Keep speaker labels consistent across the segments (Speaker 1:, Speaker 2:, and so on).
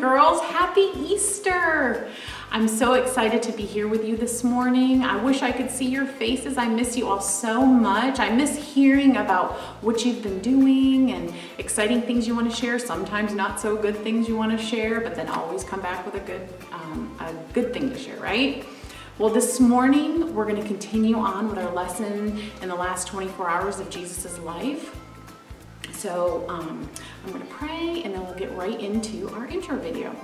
Speaker 1: girls. Happy Easter. I'm so excited to be here with you this morning. I wish I could see your faces. I miss you all so much. I miss hearing about what you've been doing and exciting things you want to share. Sometimes not so good things you want to share, but then always come back with a good, um, a good thing to share, right? Well, this morning we're going to continue on with our lesson in the last 24 hours of Jesus' life. So um, I'm going to pray and then we'll get right into our intro video.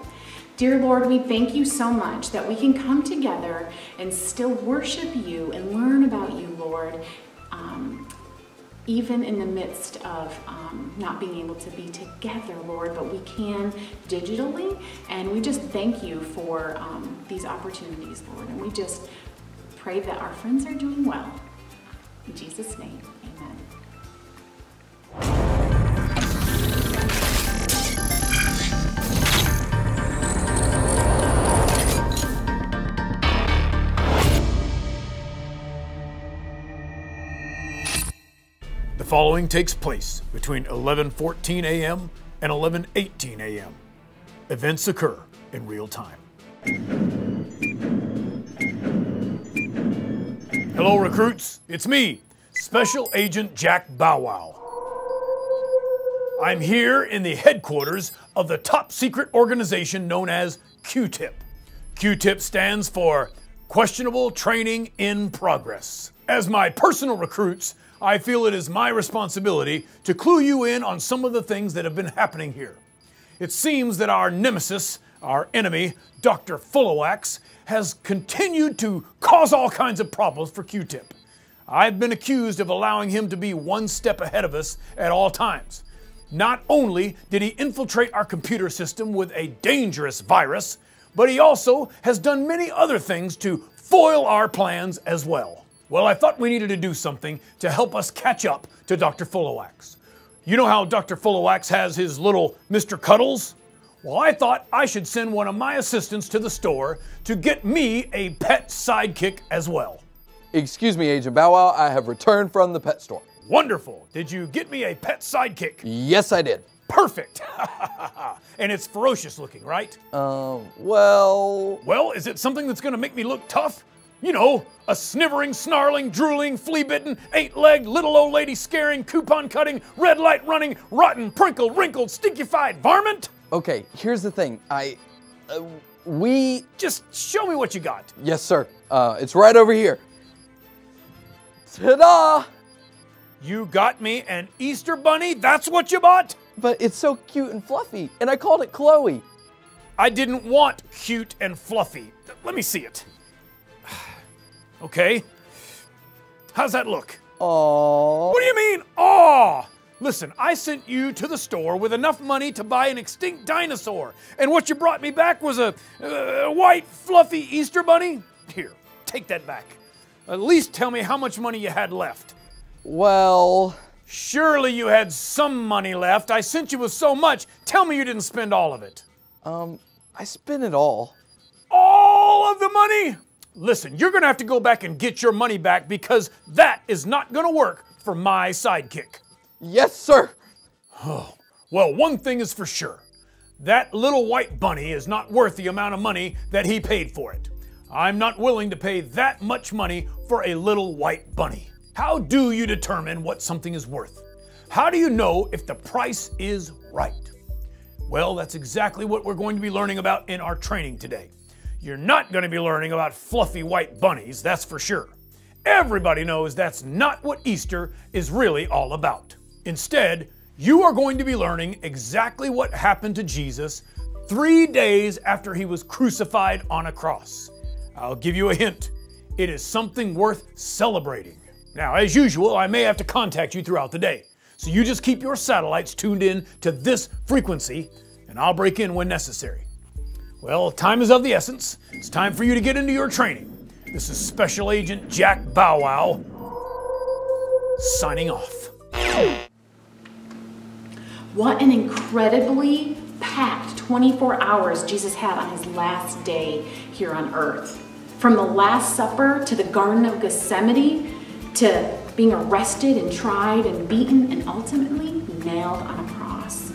Speaker 1: Dear Lord, we thank you so much that we can come together and still worship you and learn about you, Lord, um, even in the midst of um, not being able to be together, Lord, but we can digitally. And we just thank you for um, these opportunities, Lord. And we just pray that our friends are doing well. In Jesus' name,
Speaker 2: following takes place between 11:14 a.m. and 11:18 a.m. Events occur in real time. Hello recruits, it's me, Special Agent Jack Bow Wow. I'm here in the headquarters of the top secret organization known as Q-Tip. Q-Tip stands for Questionable Training in Progress. As my personal recruits, I feel it is my responsibility to clue you in on some of the things that have been happening here. It seems that our nemesis, our enemy, Dr. Fullowax, has continued to cause all kinds of problems for Q-Tip. I've been accused of allowing him to be one step ahead of us at all times. Not only did he infiltrate our computer system with a dangerous virus, but he also has done many other things to foil our plans as well. Well, I thought we needed to do something to help us catch up to Dr. Fullowax. You know how Dr. Fullowax has his little Mr. Cuddles? Well, I thought I should send one of my assistants to the store to get me a pet sidekick as well.
Speaker 3: Excuse me, Agent Bow Wow, I have returned from the pet store.
Speaker 2: Wonderful. Did you get me a pet sidekick?
Speaker 3: Yes, I did.
Speaker 2: Perfect. and it's ferocious looking, right?
Speaker 3: Um, well.
Speaker 2: Well, is it something that's going to make me look tough? You know, a snivering, snarling, drooling, flea bitten, eight legged, little old lady scaring, coupon cutting, red light running, rotten, prinkled, wrinkled, stinkified varmint?
Speaker 3: Okay, here's the thing. I. Uh, we.
Speaker 2: Just show me what you got.
Speaker 3: Yes, sir. Uh, it's right over here. Ta da!
Speaker 2: You got me an Easter bunny? That's what you bought?
Speaker 3: But it's so cute and fluffy, and I called it Chloe.
Speaker 2: I didn't want cute and fluffy. Let me see it. Okay. How's that look?
Speaker 3: Aww.
Speaker 2: What do you mean, aw? Listen, I sent you to the store with enough money to buy an extinct dinosaur, and what you brought me back was a, a white, fluffy Easter bunny? Here, take that back. At least tell me how much money you had left.
Speaker 3: Well.
Speaker 2: Surely you had some money left. I sent you with so much. Tell me you didn't spend all of it.
Speaker 3: Um, I spent it all.
Speaker 2: All of the money? Listen, you're going to have to go back and get your money back because that is not going to work for my sidekick.
Speaker 3: Yes, sir.
Speaker 2: Oh, well, one thing is for sure. That little white bunny is not worth the amount of money that he paid for it. I'm not willing to pay that much money for a little white bunny. How do you determine what something is worth? How do you know if the price is right? Well, that's exactly what we're going to be learning about in our training today. You're not going to be learning about fluffy white bunnies, that's for sure. Everybody knows that's not what Easter is really all about. Instead, you are going to be learning exactly what happened to Jesus three days after he was crucified on a cross. I'll give you a hint. It is something worth celebrating. Now, as usual, I may have to contact you throughout the day. So you just keep your satellites tuned in to this frequency, and I'll break in when necessary. Well, time is of the essence. It's time for you to get into your training. This is Special Agent Jack Bow Wow signing off.
Speaker 1: What an incredibly packed 24 hours Jesus had on his last day here on earth. From the Last Supper to the Garden of Gethsemane to being arrested and tried and beaten and ultimately nailed on a cross.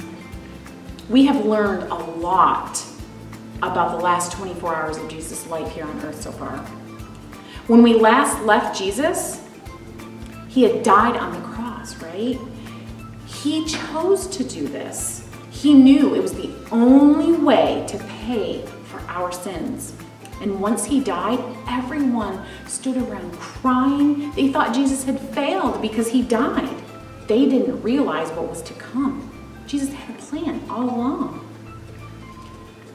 Speaker 1: We have learned a lot about the last 24 hours of Jesus' life here on earth so far. When we last left Jesus, he had died on the cross, right? He chose to do this. He knew it was the only way to pay for our sins. And once he died, everyone stood around crying. They thought Jesus had failed because he died. They didn't realize what was to come. Jesus had a plan all along.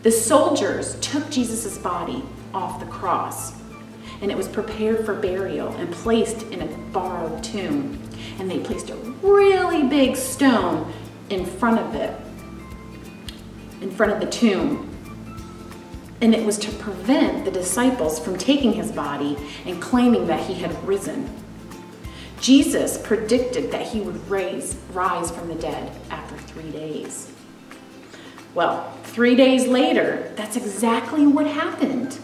Speaker 1: The soldiers took Jesus' body off the cross, and it was prepared for burial and placed in a borrowed tomb. And they placed a really big stone in front of it, in front of the tomb. And it was to prevent the disciples from taking his body and claiming that he had risen. Jesus predicted that he would raise, rise from the dead after three days. Well, three days later, that's exactly what happened.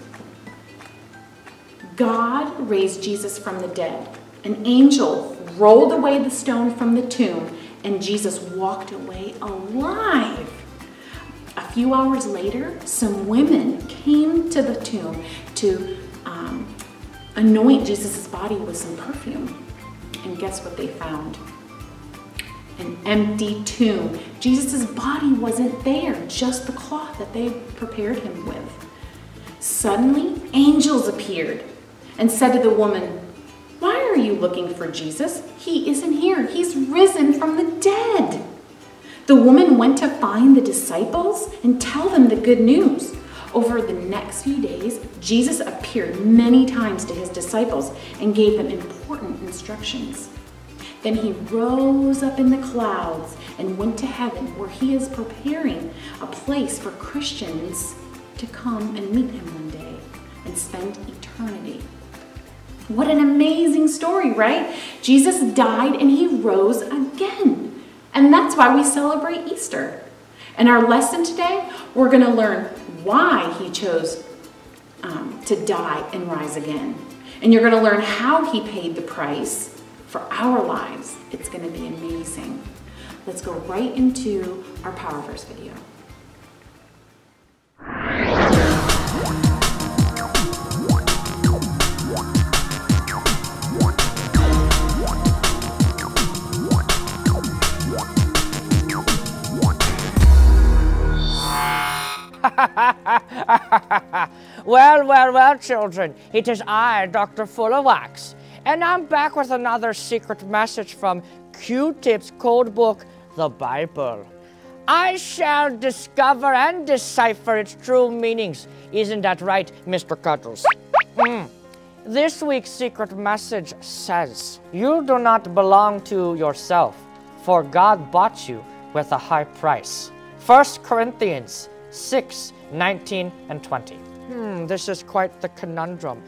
Speaker 1: God raised Jesus from the dead. An angel rolled away the stone from the tomb, and Jesus walked away alive. A few hours later, some women came to the tomb to um, anoint Jesus' body with some perfume. And guess what they found? An empty tomb. Jesus' body wasn't there, just the cloth that they prepared him with. Suddenly, angels appeared and said to the woman, Why are you looking for Jesus? He isn't here. He's risen from the dead. The woman went to find the disciples and tell them the good news. Over the next few days, Jesus appeared many times to his disciples and gave them important instructions. Then he rose up in the clouds and went to heaven, where he is preparing a place for Christians to come and meet him one day and spend eternity. What an amazing story, right? Jesus died and he rose again. And that's why we celebrate Easter. In our lesson today, we're going to learn why he chose um, to die and rise again. And you're going to learn how he paid the price for our lives. It's going to be amazing. Let's go right into our Power Verse video.
Speaker 4: well, well, well, children, it is I, Dr. Full of Wax, and I'm back with another secret message from Q-Tip's code book, the Bible. I shall discover and decipher its true meanings. Isn't that right, Mr. Cuddles? Mm. This week's secret message says, You do not belong to yourself, for God bought you with a high price. 1 Corinthians 6, 19, and 20. Hmm, this is quite the conundrum.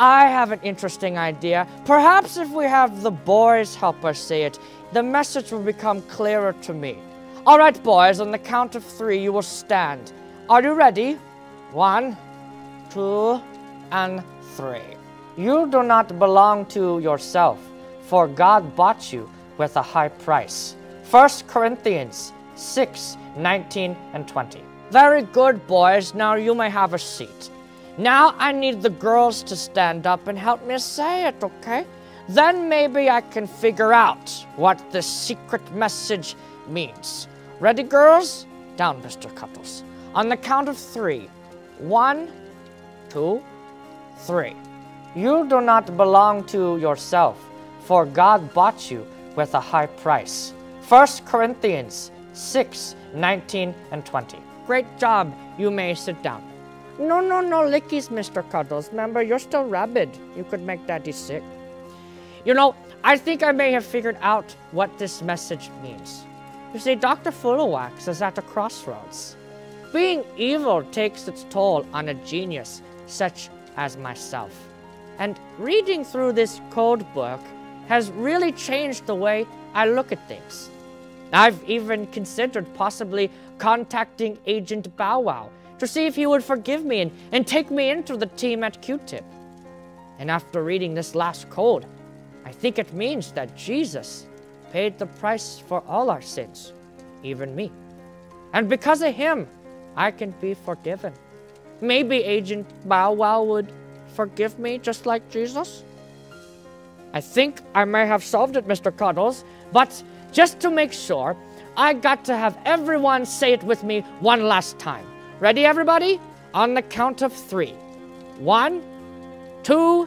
Speaker 4: I have an interesting idea. Perhaps if we have the boys help us say it, the message will become clearer to me. All right, boys, on the count of three, you will stand. Are you ready? One, two, and three. You do not belong to yourself, for God bought you with a high price. 1 Corinthians 6, 19, and 20. Very good, boys. Now you may have a seat. Now I need the girls to stand up and help me say it, okay? Then maybe I can figure out what the secret message means. Ready, girls? Down, Mr. Cuddles. On the count of three. One, two, three. You do not belong to yourself, for God bought you with a high price. 1 Corinthians 6, 19, and 20. Great job. You may sit down. No, no, no lickies, Mr. Cuddles. Remember, you're still rabid. You could make Daddy sick. You know, I think I may have figured out what this message means. You see, Dr. Fullawax is at a crossroads. Being evil takes its toll on a genius such as myself. And reading through this code book has really changed the way I look at things. I've even considered possibly contacting Agent Bow Wow to see if he would forgive me and, and take me into the team at Q-Tip. And after reading this last code, I think it means that Jesus paid the price for all our sins, even me. And because of him, I can be forgiven. maybe Agent Bow Wow would forgive me just like Jesus? I think I may have solved it, Mr. Cuddles, but just to make sure, I got to have everyone say it with me one last time. Ready, everybody? On the count of three. One, two,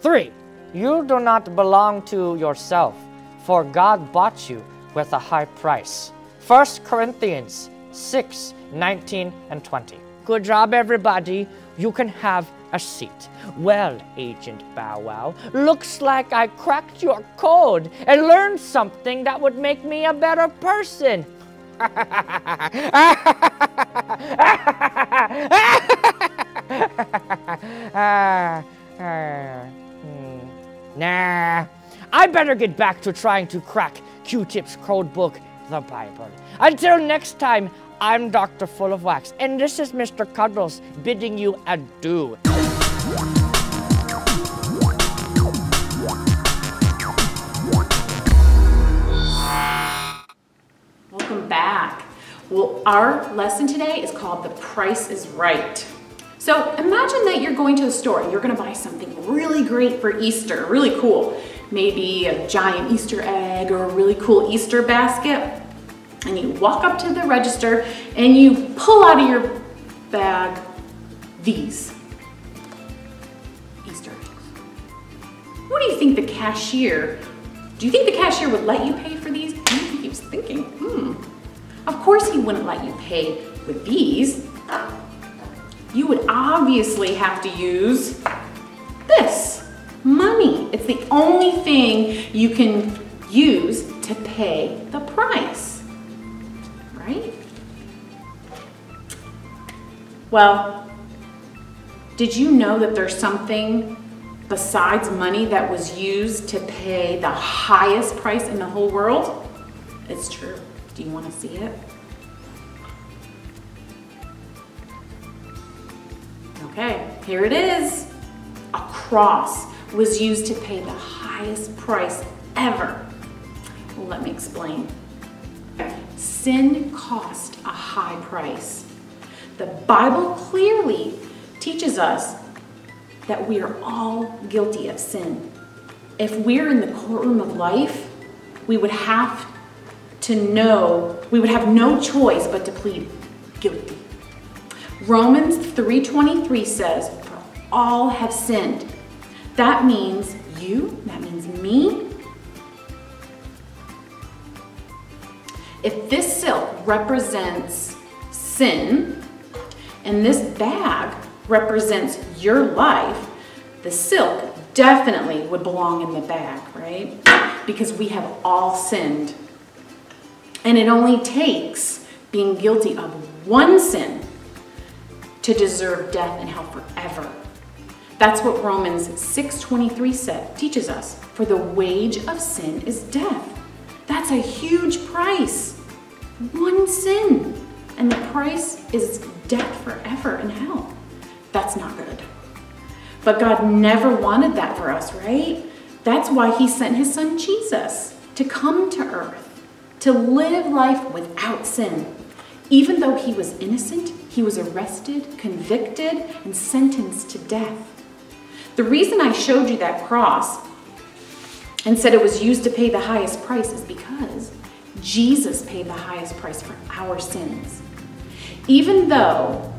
Speaker 4: three. You do not belong to yourself, for God bought you with a high price. 1 Corinthians 6 19 and 20. Good job, everybody. You can have a seat. Well, Agent Bow Wow, looks like I cracked your code and learned something that would make me a better person. better get back to trying to crack Q-Tip's code book, the Bible. Until next time, I'm Dr. Full of Wax, and this is Mr. Cuddles bidding you adieu.
Speaker 1: Welcome back. Well, our lesson today is called The Price is Right. So imagine that you're going to a store and you're gonna buy something really great for Easter, really cool. Maybe a giant Easter egg or a really cool Easter basket. And you walk up to the register and you pull out of your bag these Easter eggs. What do you think the cashier, do you think the cashier would let you pay for these? Think he was thinking, hmm, of course he wouldn't let you pay with these. You would obviously have to use this, It's the only thing you can use to pay the price, right? Well, did you know that there's something besides money that was used to pay the highest price in the whole world? It's true. Do you want to see it? Okay, here it is. A cross was used to pay the highest price ever. Well, let me explain. Sin cost a high price. The Bible clearly teaches us that we are all guilty of sin. If we're in the courtroom of life, we would have to know, we would have no choice but to plead guilty. Romans 3:23 says, "For all have sinned." That means you, that means me. If this silk represents sin and this bag represents your life, the silk definitely would belong in the bag, right? Because we have all sinned. And it only takes being guilty of one sin to deserve death and hell forever. That's what Romans 6:23 said, teaches us. For the wage of sin is death. That's a huge price. One sin. And the price is death forever in hell. That's not good. But God never wanted that for us, right? That's why he sent his son Jesus to come to earth, to live life without sin. Even though he was innocent, he was arrested, convicted, and sentenced to death. The reason I showed you that cross and said it was used to pay the highest price is because Jesus paid the highest price for our sins. Even though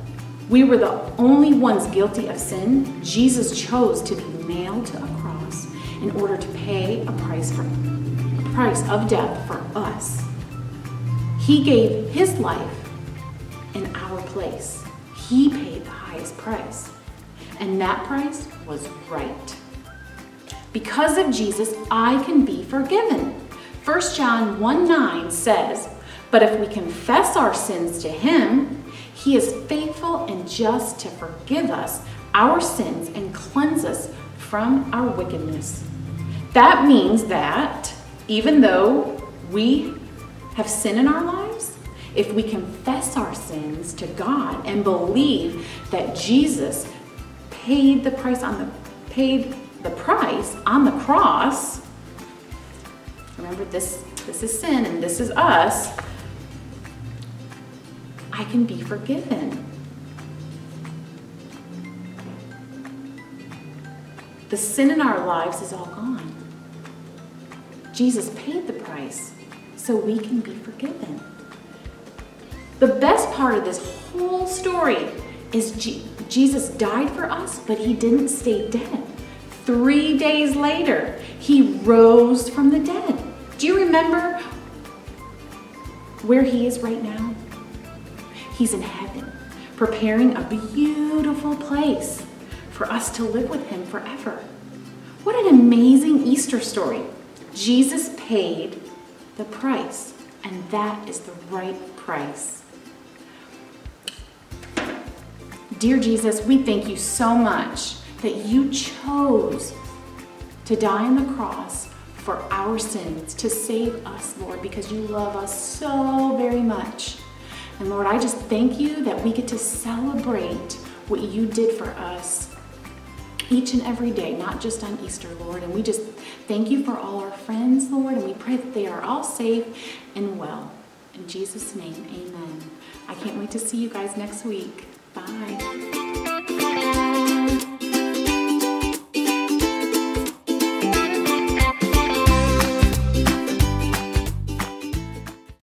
Speaker 1: we were the only ones guilty of sin, Jesus chose to be nailed to a cross in order to pay a price for a price of death for us. He gave his life in our place. He paid the highest price. And that price was right. Because of Jesus, I can be forgiven. 1 John 1 9 says, But if we confess our sins to him, he is faithful and just to forgive us our sins and cleanse us from our wickedness. That means that even though we have sin in our lives, if we confess our sins to God and believe that Jesus paid the price on the paid the price on the cross. Remember this this is sin and this is us. I can be forgiven. The sin in our lives is all gone. Jesus paid the price so we can be forgiven. The best part of this whole story is Jesus Jesus died for us, but he didn't stay dead. Three days later, he rose from the dead. Do you remember where he is right now? He's in heaven, preparing a beautiful place for us to live with him forever. What an amazing Easter story. Jesus paid the price, and that is the right price. Dear Jesus, we thank you so much that you chose to die on the cross for our sins, to save us, Lord, because you love us so very much. And Lord, I just thank you that we get to celebrate what you did for us each and every day, not just on Easter, Lord. And we just thank you for all our friends, Lord, and we pray that they are all safe and well. In Jesus' name, amen. I can't wait to see you guys next week. Bye.